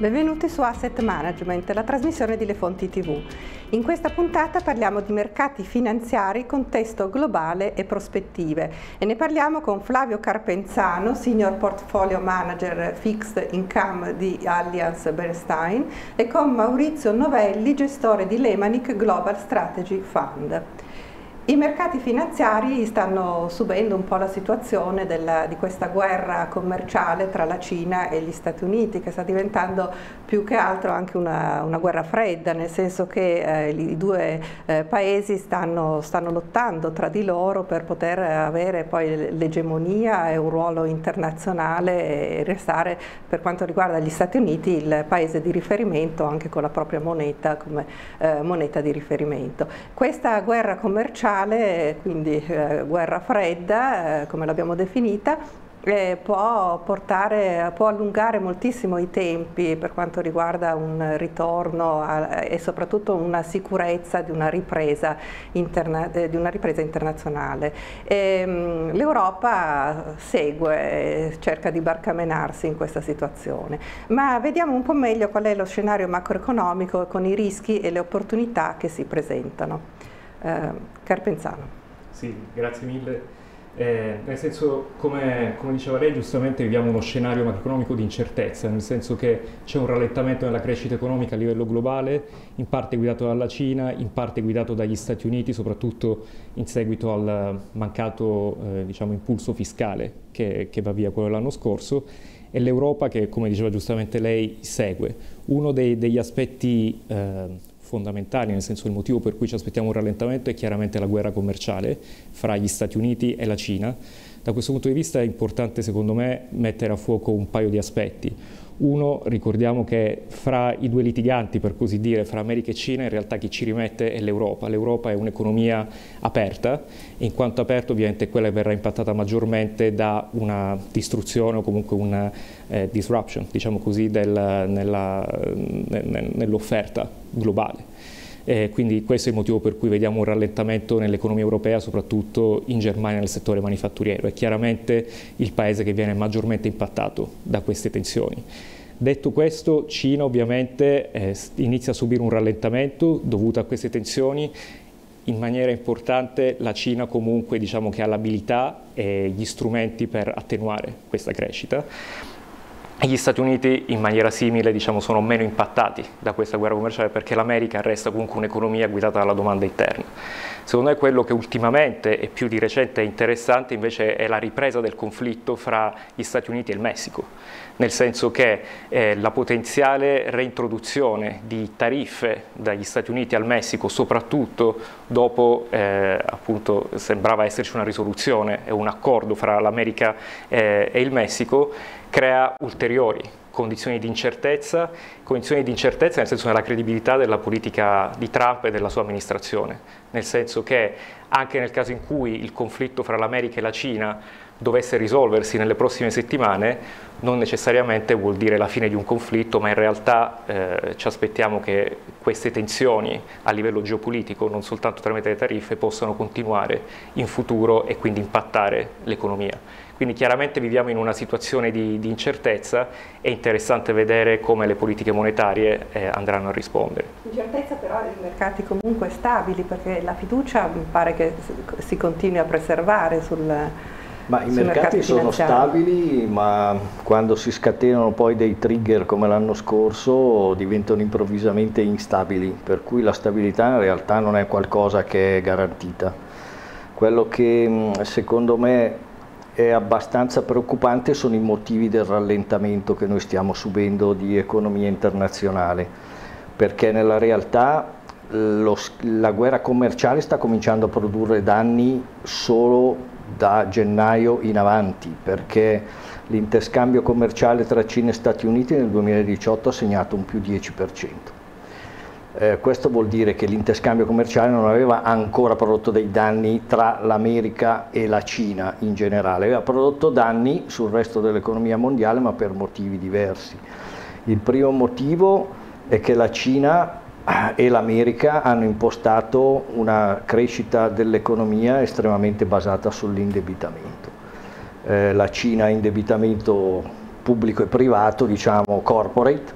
Benvenuti su Asset Management, la trasmissione di Le Fonti TV. In questa puntata parliamo di mercati finanziari, contesto globale e prospettive e ne parliamo con Flavio Carpenzano, Senior Portfolio Manager Fixed Income di Allianz Bernstein e con Maurizio Novelli, gestore di Lemanic Global Strategy Fund. I mercati finanziari stanno subendo un po' la situazione della, di questa guerra commerciale tra la Cina e gli Stati Uniti che sta diventando più che altro anche una, una guerra fredda, nel senso che eh, i due eh, paesi stanno, stanno, lottando tra di loro per poter avere poi l'egemonia e un ruolo internazionale e restare per quanto riguarda gli Stati Uniti il paese di riferimento anche con la propria moneta come eh, moneta di riferimento. Questa guerra commerciale mondiale, quindi eh, guerra fredda, eh, come l'abbiamo definita, eh, può, portare, può allungare moltissimo i tempi per quanto riguarda un ritorno a, e soprattutto una sicurezza di una ripresa, interna, eh, di una ripresa internazionale. Ehm, L'Europa segue, cerca di barcamenarsi in questa situazione, ma vediamo un po' meglio qual è lo scenario macroeconomico con i rischi e le opportunità che si presentano eh, Carpenzano. Sì, grazie mille. Eh, nel senso, come, come, diceva lei, giustamente viviamo uno scenario macroeconomico di incertezza, nel senso che c'è un rallentamento nella crescita economica a livello globale, in parte guidato dalla Cina, in parte guidato dagli Stati Uniti, soprattutto in seguito al mancato eh, diciamo, impulso fiscale che, che va via quello dell'anno scorso, e l'Europa che, come diceva giustamente lei, segue. Uno dei, degli aspetti eh, fondamentali, nel senso il motivo per cui ci aspettiamo un rallentamento è chiaramente la guerra commerciale fra gli Stati Uniti e la Cina. Da questo punto di vista è importante secondo me mettere a fuoco un paio di aspetti. Uno, ricordiamo che fra i due litiganti, per così dire, fra America e Cina, in realtà chi ci rimette è l'Europa. L'Europa è un'economia aperta, in quanto aperta ovviamente quella che verrà impattata maggiormente da una distruzione o comunque una eh, disruption, diciamo così, del, nella, nell'offerta globale. Eh, quindi questo è il motivo per cui vediamo un rallentamento nell'economia europea, soprattutto in Germania nel settore manifatturiero. È chiaramente il paese che viene maggiormente impattato da queste tensioni. Detto questo, Cina ovviamente eh, inizia a subire un rallentamento dovuto a queste tensioni. In maniera importante la Cina comunque diciamo che ha l'abilità e gli strumenti per attenuare questa crescita gli Stati Uniti in maniera simile diciamo, sono meno impattati da questa guerra commerciale perché l'America resta comunque un'economia guidata dalla domanda interna. Secondo me quello che ultimamente e più di recente è interessante invece è la ripresa del conflitto fra gli Stati Uniti e il Messico, nel senso che eh, la potenziale reintroduzione di tariffe dagli Stati Uniti al Messico, soprattutto dopo eh, appunto sembrava esserci una risoluzione e un accordo fra l'America eh, e il Messico, crea ulteriori condizioni di incertezza, condizioni di incertezza nel senso della credibilità della politica di Trump e della sua amministrazione, nel senso che anche nel caso in cui il conflitto fra l'America e la Cina dovesse risolversi nelle prossime settimane, non necessariamente vuol dire la fine di un conflitto, ma in realtà eh, ci aspettiamo che queste tensioni a livello geopolitico, non soltanto tramite le tariffe, possano continuare in futuro e quindi impattare l'economia. Quindi chiaramente viviamo in una situazione di, di incertezza, è interessante vedere come le politiche monetarie eh, andranno a rispondere. Incertezza però dei mercati comunque stabili perché la fiducia mi pare che si continui a preservare sul, ma i mercati sono stabili, ma quando si scatenano poi dei trigger come l'anno scorso diventano improvvisamente instabili, per cui la stabilità in realtà non è qualcosa che è garantita. Quello che secondo me è abbastanza preoccupante sono i motivi del rallentamento che noi stiamo subendo di economia internazionale, perché nella realtà lo, la guerra commerciale sta cominciando a produrre danni solo da gennaio in avanti, perché l'interscambio commerciale tra Cina e Stati Uniti nel 2018 ha segnato un più 10%. Eh, questo vuol dire che l'interscambio commerciale non aveva ancora prodotto dei danni tra l'America e la Cina in generale, aveva prodotto danni sul resto dell'economia mondiale ma per motivi diversi. Il primo motivo è che la Cina e l'America hanno impostato una crescita dell'economia estremamente basata sull'indebitamento. Eh, la Cina ha indebitamento pubblico e privato, diciamo corporate,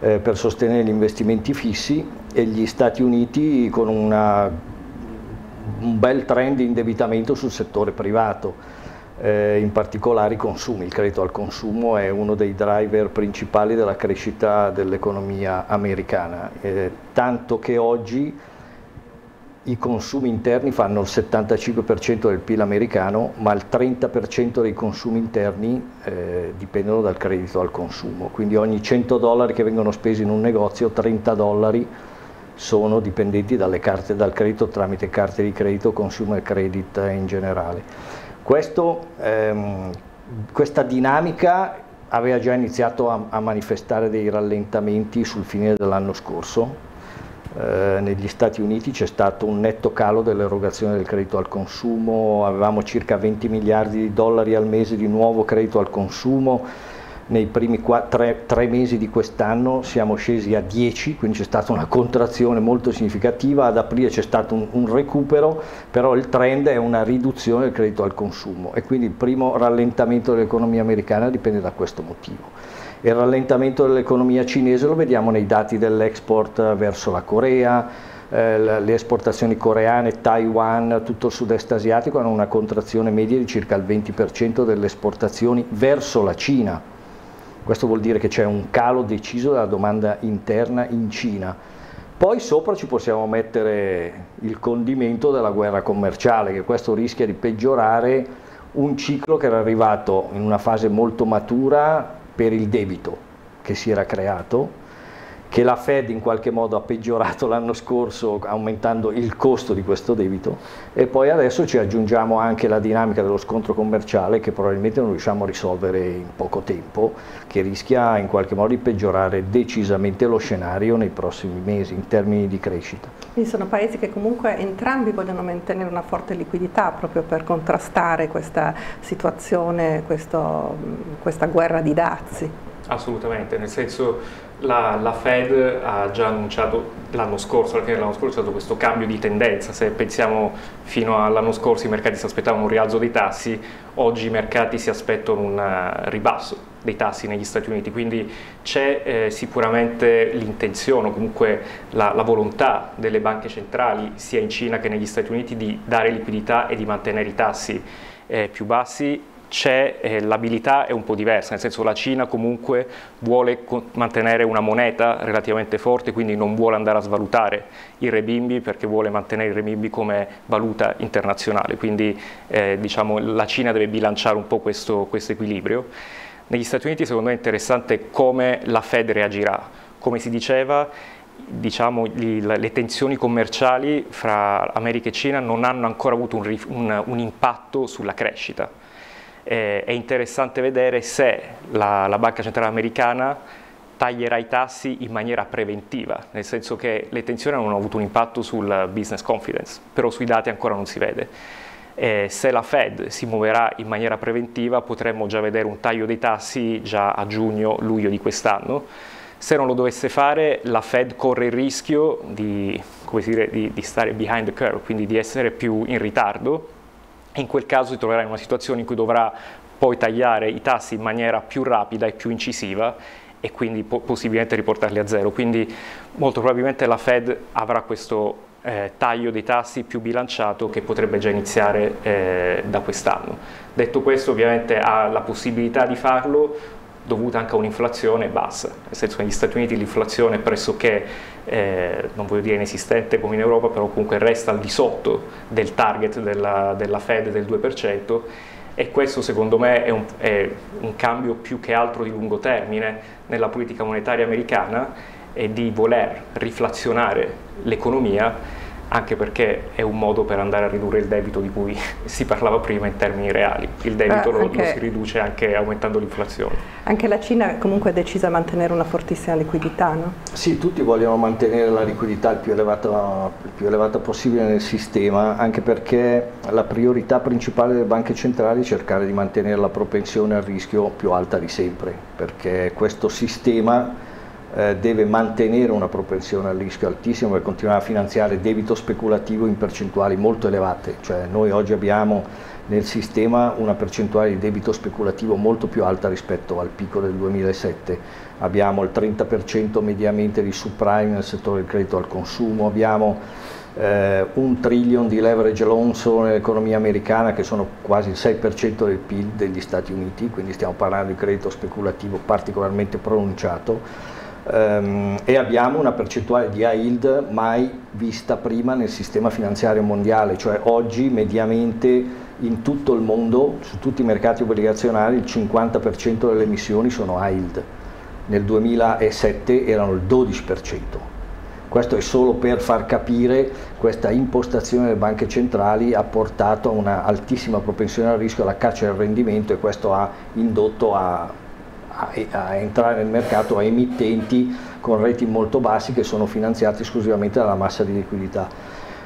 eh, per sostenere gli investimenti fissi e gli Stati Uniti con una, un bel trend di indebitamento sul settore privato. Eh, in particolare i consumi, il credito al consumo è uno dei driver principali della crescita dell'economia americana, eh, tanto che oggi i consumi interni fanno il 75% del PIL americano, ma il 30% dei consumi interni eh, dipendono dal credito al consumo. Quindi ogni 100 dollari che vengono spesi in un negozio, 30 dollari sono dipendenti dalle carte, dal credito tramite carte di credito, consumer credit in generale. Questo, ehm, questa dinamica aveva già iniziato a, a manifestare dei rallentamenti sul fine dell'anno scorso, eh, negli Stati Uniti c'è stato un netto calo dell'erogazione del credito al consumo, avevamo circa 20 miliardi di dollari al mese di nuovo credito al consumo, nei primi tre, tre mesi di quest'anno siamo scesi a 10, quindi c'è stata una contrazione molto significativa, ad aprile c'è stato un, un recupero, però il trend è una riduzione del credito al consumo e quindi il primo rallentamento dell'economia americana dipende da questo motivo. Il rallentamento dell'economia cinese lo vediamo nei dati dell'export verso la Corea, eh, le esportazioni coreane, Taiwan, tutto il sud-est asiatico hanno una contrazione media di circa il 20% delle esportazioni verso la Cina. Questo vuol dire che c'è un calo deciso della domanda interna in Cina. Poi sopra ci possiamo mettere il condimento della guerra commerciale, che questo rischia di peggiorare un ciclo che era arrivato in una fase molto matura per il debito che si era creato, che la Fed in qualche modo ha peggiorato l'anno scorso aumentando il costo di questo debito e poi adesso ci aggiungiamo anche la dinamica dello scontro commerciale che probabilmente non riusciamo a risolvere in poco tempo, che rischia in qualche modo di peggiorare decisamente lo scenario nei prossimi mesi in termini di crescita. Quindi sono paesi che comunque entrambi vogliono mantenere una forte liquidità proprio per contrastare questa situazione, questo, questa guerra di dazi. Assolutamente, nel senso la, la, Fed ha già annunciato l'anno scorso, alla fine dell'anno scorso, è stato questo cambio di tendenza. Se pensiamo fino all'anno scorso i mercati si aspettavano un rialzo dei tassi, oggi i mercati si aspettano un eh, ribasso dei tassi negli Stati Uniti, quindi c'è eh, sicuramente l'intenzione o comunque la, la, volontà delle banche centrali sia in Cina che negli Stati Uniti di dare liquidità e di mantenere i tassi eh, più bassi c'è eh, l'abilità è un po' diversa, nel senso la Cina comunque vuole mantenere una moneta relativamente forte, quindi non vuole andare a svalutare il renminbi perché vuole mantenere il renminbi come valuta internazionale, quindi eh, diciamo, la Cina deve bilanciare un po' questo, questo equilibrio. Negli Stati Uniti secondo me è interessante come la Fed reagirà, come si diceva diciamo, le tensioni commerciali fra America e Cina non hanno ancora avuto un, un, un impatto sulla crescita eh, è interessante vedere se la, la Banca Centrale Americana taglierà i tassi in maniera preventiva, nel senso che le tensioni hanno avuto un impatto sul business confidence, però sui dati ancora non si vede. Eh, se la Fed si muoverà in maniera preventiva potremmo già vedere un taglio dei tassi già a giugno-luglio di quest'anno. Se non lo dovesse fare, la Fed corre il rischio di, dire, di, di stare behind the curve, quindi di essere più in ritardo in quel caso si troverà in una situazione in cui dovrà poi tagliare i tassi in maniera più rapida e più incisiva e quindi po- possibilmente riportarli a zero. Quindi molto probabilmente la Fed avrà questo eh, taglio dei tassi più bilanciato che potrebbe già iniziare eh, da quest'anno. Detto questo ovviamente ha la possibilità di farlo dovuta anche a un'inflazione bassa, nel senso che negli Stati Uniti l'inflazione è pressoché, eh, non voglio dire inesistente come in Europa, però comunque resta al di sotto del target della, della Fed del 2% e questo secondo me è un, è un, cambio più che altro di lungo termine nella politica monetaria americana e di voler riflazionare l'economia anche perché è un modo per andare a ridurre il debito di cui si parlava prima in termini reali. Il debito Beh, anche, lo, si riduce anche aumentando l'inflazione. Anche la Cina comunque è decisa a mantenere una fortissima liquidità, no? Sì, tutti vogliono mantenere la liquidità il più, elevata, il più elevata possibile nel sistema, anche perché la priorità principale delle banche centrali è cercare di mantenere la propensione al rischio più alta di sempre, perché questo sistema eh, deve mantenere una propensione al rischio altissimo per continuare a finanziare debito speculativo in percentuali molto elevate, cioè noi oggi abbiamo nel sistema una percentuale di debito speculativo molto più alta rispetto al picco del 2007, abbiamo il 30% mediamente di subprime nel settore del credito al consumo, abbiamo eh, un trillion di leverage loan solo nell'economia americana che sono quasi il 6% del PIL degli Stati Uniti, quindi stiamo parlando di credito speculativo particolarmente pronunciato ehm, e abbiamo una percentuale di high yield mai vista prima nel sistema finanziario mondiale, cioè oggi mediamente in tutto il mondo, su tutti i mercati obbligazionari, il 50% delle emissioni sono high yield. Nel 2007 erano il 12%. Questo è solo per far capire questa impostazione delle banche centrali ha portato a una altissima propensione al rischio, alla caccia del rendimento e questo ha indotto a a, entrare nel mercato a emittenti con rating molto bassi che sono finanziati esclusivamente dalla massa di liquidità.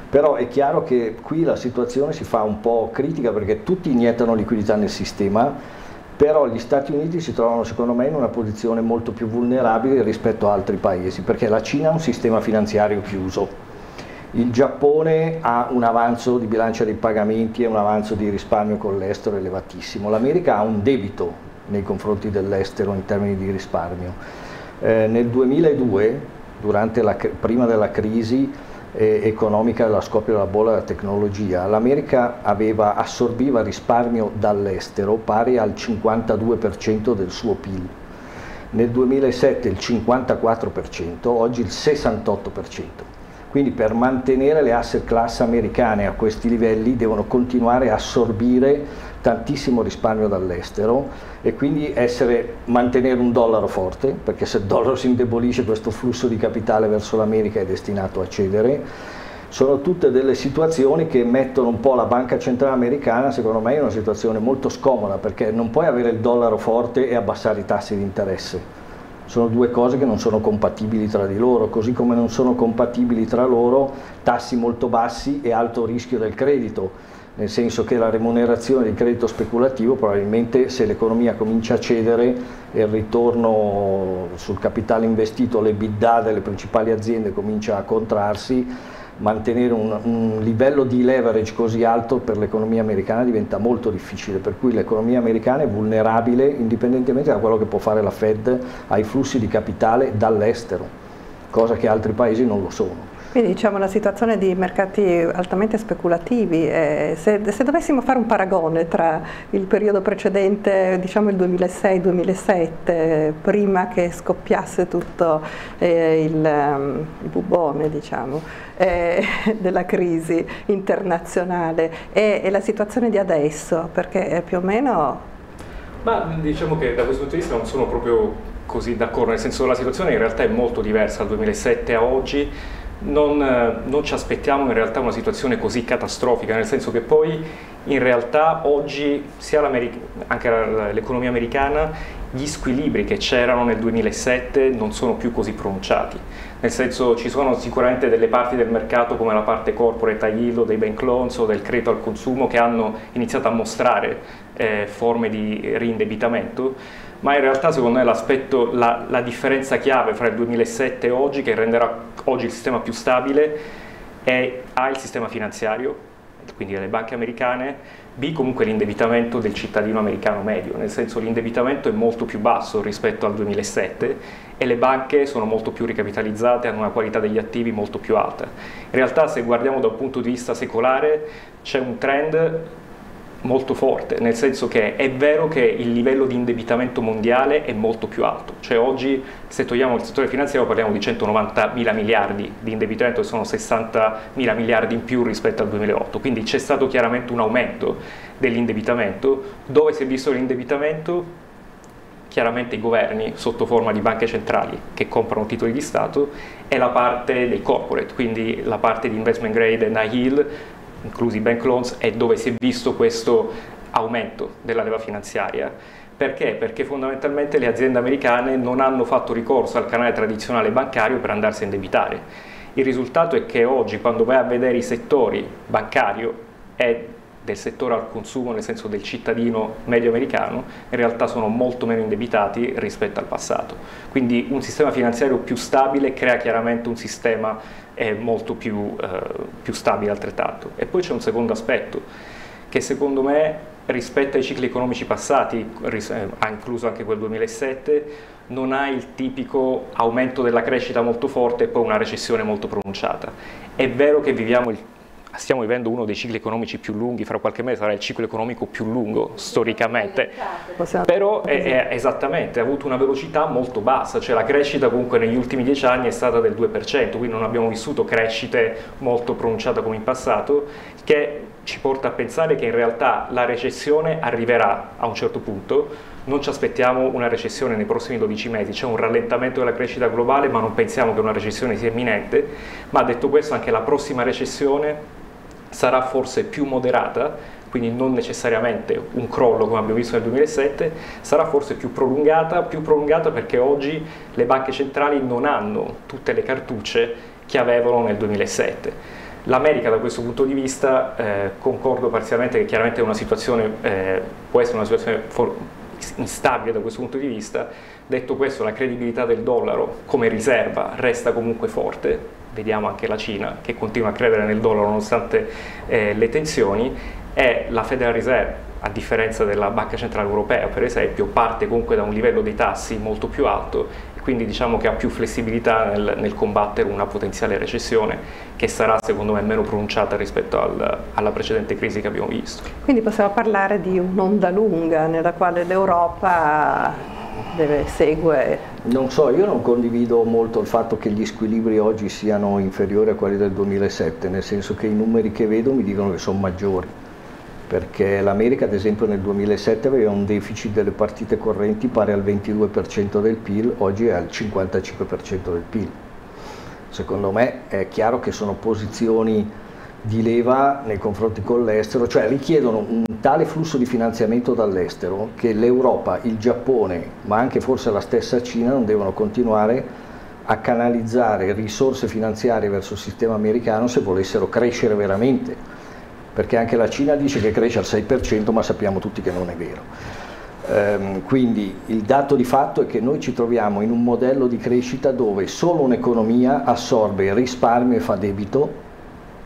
Però è chiaro che qui la situazione si fa un po' critica perché tutti iniettano liquidità nel sistema, però gli Stati Uniti si trovano secondo me in una posizione molto più vulnerabile rispetto a altri paesi, perché la Cina ha un sistema finanziario chiuso, il Giappone ha un avanzo di bilancia dei pagamenti e un avanzo di risparmio con l'estero elevatissimo, l'America ha un debito nei confronti dell'estero in termini di risparmio. Eh, nel 2002, la, prima della crisi eh, economica della scoppio della bolla della tecnologia, l'America assorbiva risparmio dall'estero pari al 52% del suo PIL. Nel 2007 il 54%, oggi il 68%. Quindi per mantenere le asset class americane a questi livelli devono continuare a assorbire tantissimo risparmio dall'estero e quindi essere, mantenere un dollaro forte, perché se il dollaro si indebolisce questo flusso di capitale verso l'America è destinato a cedere. Sono tutte delle situazioni che mettono un po' la banca centrale americana, secondo me, in una situazione molto scomoda, perché non puoi avere il dollaro forte e abbassare i tassi di interesse. Sono due cose che non sono compatibili tra di loro, così come non sono compatibili tra loro tassi molto bassi e alto rischio del credito, nel senso che la remunerazione del credito speculativo probabilmente se l'economia comincia a cedere e il ritorno sul capitale investito, le bidda delle principali aziende comincia a contrarsi, mantenere un, un, livello di leverage così alto per l'economia americana diventa molto difficile, per cui l'economia americana è vulnerabile indipendentemente da quello che può fare la Fed ai flussi di capitale dall'estero, cosa che altri paesi non lo sono. Quindi diciamo una situazione di mercati altamente speculativi, eh, se, se, dovessimo fare un paragone tra il periodo precedente, diciamo il 2006-2007, prima che scoppiasse tutto eh, il, um, il, bubone diciamo, eh, della crisi internazionale e, e la situazione di adesso, perché più o meno... Ma diciamo che da questo punto di vista non sono proprio così d'accordo, nel senso che la situazione in realtà è molto diversa dal 2007 a oggi, non, eh, non, ci aspettiamo in realtà una situazione così catastrofica, nel senso che poi in realtà oggi sia anche l'economia americana, gli squilibri che c'erano nel 2007 non sono più così pronunciati, nel senso ci sono sicuramente delle parti del mercato come la parte corporate high yield dei bank loans o del credito al consumo che hanno iniziato a mostrare eh, forme di reindebitamento, ma in realtà secondo me l'aspetto, la, la, differenza chiave fra il 2007 e oggi, che renderà oggi il sistema più stabile, è A il sistema finanziario, quindi delle banche americane, B comunque l'indebitamento del cittadino americano medio, nel senso l'indebitamento è molto più basso rispetto al 2007 e le banche sono molto più ricapitalizzate, hanno una qualità degli attivi molto più alta. In realtà se guardiamo da un punto di vista secolare c'è un trend molto forte, nel senso che è vero che il livello di indebitamento mondiale è molto più alto, cioè oggi se togliamo il settore finanziario parliamo di 190 mila miliardi di indebitamento che sono 60 mila miliardi in più rispetto al 2008, quindi c'è stato chiaramente un aumento dell'indebitamento, dove si è visto l'indebitamento? Chiaramente i governi sotto forma di banche centrali che comprano titoli di Stato e la parte dei corporate, quindi la parte di investment grade e high yield inclusi i bank loans, è dove si è visto questo aumento della leva finanziaria. Perché? Perché fondamentalmente le aziende americane non hanno fatto ricorso al canale tradizionale bancario per andarsi a indebitare. Il risultato è che oggi quando vai a vedere i settori bancario e del settore al consumo, nel senso del cittadino medio americano, in realtà sono molto meno indebitati rispetto al passato. Quindi un sistema finanziario più stabile crea chiaramente un sistema eh, molto più, eh, più stabile altrettanto. E poi c'è un secondo aspetto, che secondo me rispetto ai cicli economici passati, eh, ha incluso anche quel 2007, non ha il tipico aumento della crescita molto forte e poi una recessione molto pronunciata. È vero che viviamo il stiamo vivendo uno dei cicli economici più lunghi, fra qualche mese sarà il ciclo economico più lungo storicamente, però è, è esattamente, ha avuto una velocità molto bassa, cioè la crescita comunque negli ultimi dieci anni è stata del 2%, quindi non abbiamo vissuto crescite molto pronunciate come in passato, che ci porta a pensare che in realtà la recessione arriverà a un certo punto, non ci aspettiamo una recessione nei prossimi 12 mesi, c'è un rallentamento della crescita globale ma non pensiamo che una recessione sia imminente, ma detto questo anche la prossima recessione sarà forse più moderata, quindi non necessariamente un crollo come abbiamo visto nel 2007, sarà forse più prolungata, più prolungata perché oggi le banche centrali non hanno tutte le cartucce che avevano nel 2007. L'America da questo punto di vista, eh, concordo parzialmente che chiaramente è una situazione, eh, può essere una situazione instabile da questo punto di vista, detto questo la credibilità del dollaro come riserva resta comunque forte, vediamo anche la Cina che continua a credere nel dollaro nonostante eh, le tensioni, e la Federal Reserve, a differenza della Banca Centrale Europea per esempio, parte comunque da un livello dei tassi molto più alto quindi diciamo che ha più flessibilità nel, nel combattere una potenziale recessione che sarà secondo me meno pronunciata rispetto al, alla precedente crisi che abbiamo visto. Quindi possiamo parlare di un'onda lunga nella quale l'Europa deve, segue? Non so, io non condivido molto il fatto che gli squilibri oggi siano inferiori a quelli del 2007, nel senso che i numeri che vedo mi dicono che sono maggiori, perché l'America ad esempio nel 2007 aveva un deficit delle partite correnti pari al 22% del PIL, oggi è al 55% del PIL. Secondo me è chiaro che sono posizioni di leva nei confronti con l'estero, cioè richiedono un tale flusso di finanziamento dall'estero che l'Europa, il Giappone, ma anche forse la stessa Cina non devono continuare a canalizzare risorse finanziarie verso il sistema americano se volessero crescere veramente, perché anche la Cina dice che cresce al 6%, ma sappiamo tutti che non è vero. Ehm, quindi il dato di fatto è che noi ci troviamo in un modello di crescita dove solo un'economia assorbe risparmio e fa debito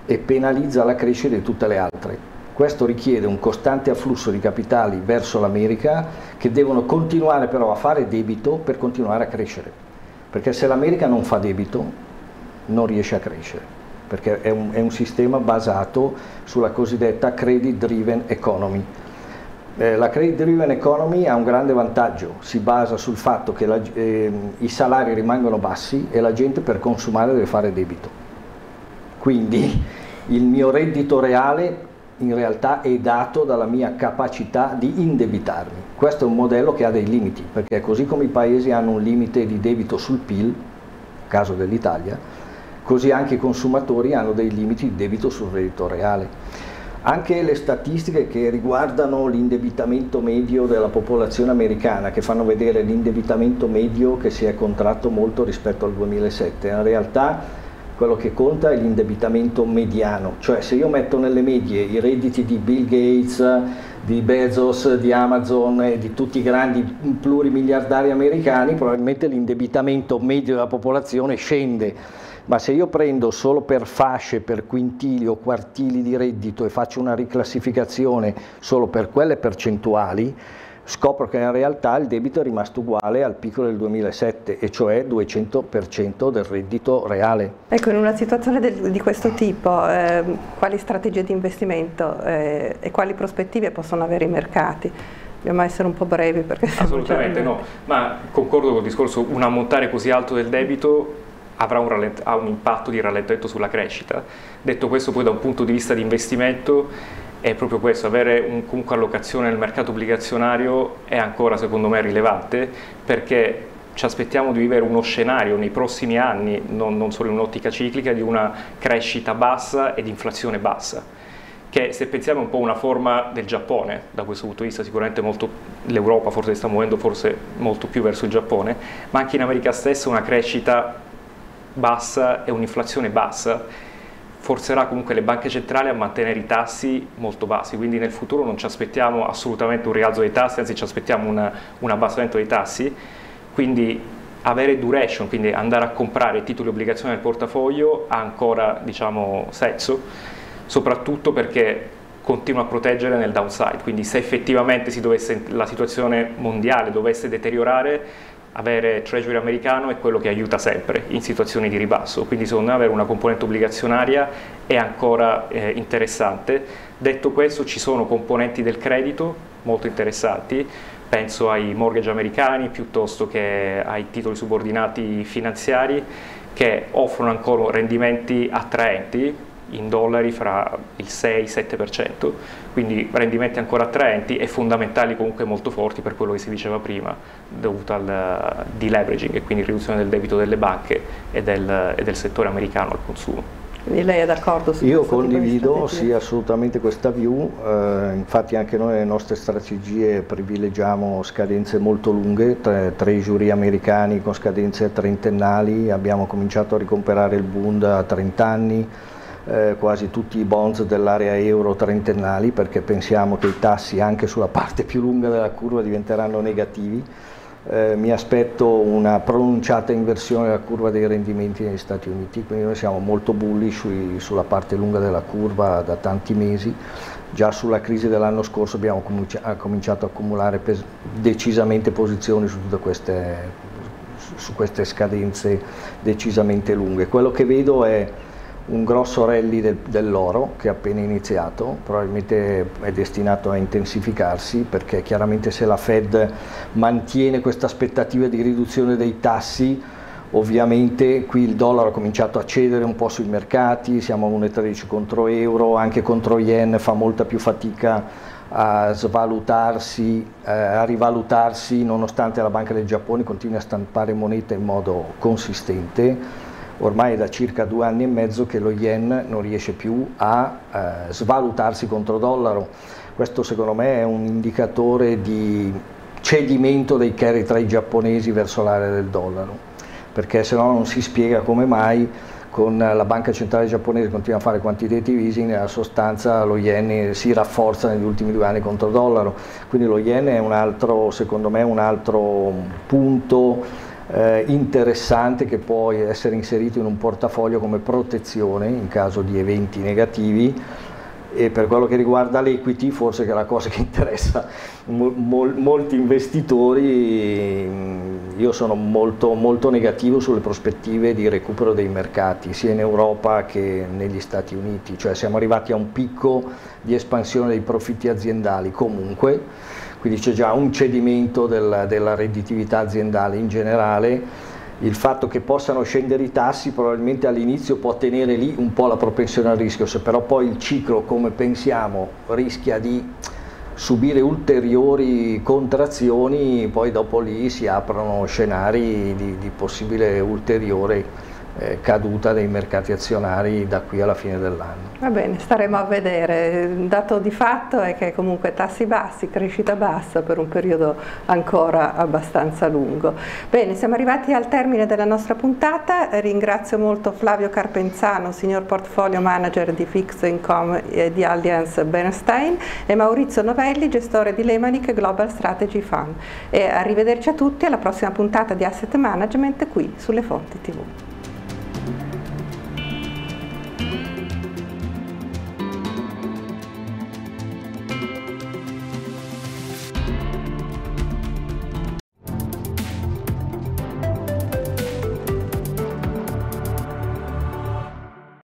e penalizza la crescita di tutte le altre. Questo richiede un costante afflusso di capitali verso l'America che devono continuare però a fare debito per continuare a crescere. Perché se l'America non fa debito non riesce a crescere, perché è un, è un sistema basato sulla cosiddetta credit driven economy. Eh, la credit driven economy ha un grande vantaggio, si basa sul fatto che la, eh, i salari rimangono bassi e la gente per consumare deve fare debito. Quindi il mio reddito reale in realtà è dato dalla mia capacità di indebitarmi. Questo è un modello che ha dei limiti, perché così come i paesi hanno un limite di debito sul PIL, caso dell'Italia, così anche i consumatori hanno dei limiti di debito sul reddito reale. Anche le statistiche che riguardano l'indebitamento medio della popolazione americana, che fanno vedere l'indebitamento medio che si è contratto molto rispetto al 2007, in realtà quello che conta è l'indebitamento mediano, cioè se io metto nelle medie i redditi di Bill Gates, di Bezos, di Amazon e di tutti i grandi plurimiliardari americani, probabilmente l'indebitamento medio della popolazione scende, ma se io prendo solo per fasce, per quintili o quartili di reddito e faccio una riclassificazione solo per quelle percentuali, scopro che in realtà il debito è rimasto uguale al picco del 2007 e cioè 200% del reddito reale. Ecco, in una situazione del, di questo tipo, eh, quali strategie di investimento eh, e quali prospettive possono avere i mercati? Dobbiamo essere un po' brevi perché Assolutamente no, ma concordo con il discorso, un ammontare così alto del debito avrà un, ha un impatto di rallentamento sulla crescita. Detto questo poi da un punto di vista di investimento è proprio questo, avere un, comunque allocazione nel mercato obbligazionario è ancora secondo me rilevante perché ci aspettiamo di vivere uno scenario nei prossimi anni, non, non solo in un'ottica ciclica, di una crescita bassa e di inflazione bassa che se pensiamo è un po' una forma del Giappone, da questo punto di vista sicuramente l'Europa forse si sta muovendo forse molto più verso il Giappone, ma anche in America stessa una crescita bassa e un'inflazione bassa forzerà comunque le banche centrali a mantenere i tassi molto bassi, quindi nel futuro non ci aspettiamo assolutamente un rialzo dei tassi, anzi ci aspettiamo una, un abbassamento dei tassi, quindi avere duration, quindi andare a comprare titoli e obbligazioni nel portafoglio ha ancora diciamo, senso, soprattutto perché continua a proteggere nel downside, quindi se effettivamente dovesse, la situazione mondiale dovesse deteriorare avere treasury americano è quello che aiuta sempre in situazioni di ribasso, quindi secondo me avere una componente obbligazionaria è ancora eh, interessante. Detto questo ci sono componenti del credito molto interessanti, penso ai mortgage americani piuttosto che ai titoli subordinati finanziari che offrono ancora rendimenti attraenti in dollari fra il 6-7%, quindi rendimenti ancora attraenti e fondamentali comunque molto forti per quello che si diceva prima, dovuto al uh, deleveraging e quindi riduzione del debito delle banche e del, e del settore americano al consumo. Quindi lei è d'accordo su Io condivido sì, assolutamente questa view, eh, infatti anche noi nelle nostre strategie privilegiamo scadenze molto lunghe, tre, treasury americani con scadenze trentennali, abbiamo cominciato a ricomperare il Bund a 30 anni, eh, quasi tutti i bonds dell'area euro trentennali perché pensiamo che i tassi anche sulla parte più lunga della curva diventeranno negativi. Eh, mi aspetto una pronunciata inversione della curva dei rendimenti negli Stati Uniti, quindi noi siamo molto bullish sui, sulla parte lunga della curva da tanti mesi. Già sulla crisi dell'anno scorso abbiamo cominciato a accumulare decisamente posizioni su tutte queste, su queste scadenze decisamente lunghe. Quello che vedo è un grosso rally del, dell'oro che è appena iniziato, probabilmente è destinato a intensificarsi perché chiaramente se la Fed mantiene questa aspettativa di riduzione dei tassi Ovviamente qui il dollaro ha cominciato a cedere un po' sui mercati, siamo a 1,13 contro euro, anche contro yen fa molta più fatica a svalutarsi, eh, a rivalutarsi nonostante la Banca del Giappone continui a stampare moneta in modo consistente ormai è da circa due anni e mezzo che lo yen non riesce più a eh, svalutarsi contro dollaro. Questo secondo me è un indicatore di cedimento dei carry trade giapponesi verso l'area del dollaro, perché se no non si spiega come mai con la banca centrale giapponese continua a fare quantitative easing, nella sostanza lo yen si rafforza negli ultimi due anni contro dollaro, quindi lo yen è un altro, secondo me, un altro punto eh, interessante che può essere inserito in un portafoglio come protezione in caso di eventi negativi. E per quello che riguarda l'equity forse che è la cosa che interessa mol, molti investitori mm, io sono molto, molto negativo sulle prospettive di recupero dei mercati sia in Europa che negli Stati Uniti. Cioè siamo arrivati a un picco di espansione dei profitti aziendali. Comunque quindi c'è già un cedimento del, della redditività aziendale in generale, il fatto che possano scendere i tassi probabilmente all'inizio può tenere lì un po' la propensione al rischio, se però poi il ciclo come pensiamo rischia di subire ulteriori contrazioni, poi dopo lì si aprono scenari di, di possibile ulteriore eh, caduta dei mercati azionari da qui alla fine dell'anno. Va bene, staremo a vedere. Il dato di fatto è che comunque tassi bassi, crescita bassa per un periodo ancora abbastanza lungo. Bene, siamo arrivati al termine della nostra puntata. Ringrazio molto Flavio Carpenzano, signor portfolio manager di Fixed Income e di Allianz Bernstein e Maurizio Novelli, gestore di Lemanic Global Strategy Fund. E arrivederci a tutti alla prossima puntata di Asset Management qui sulle Fonti TV.